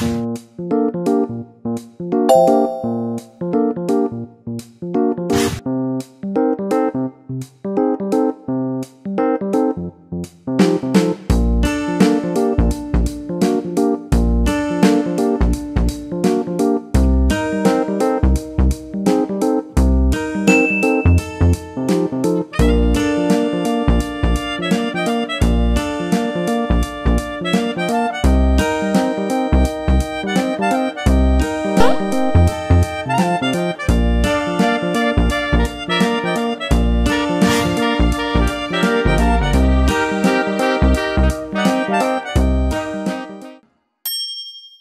Música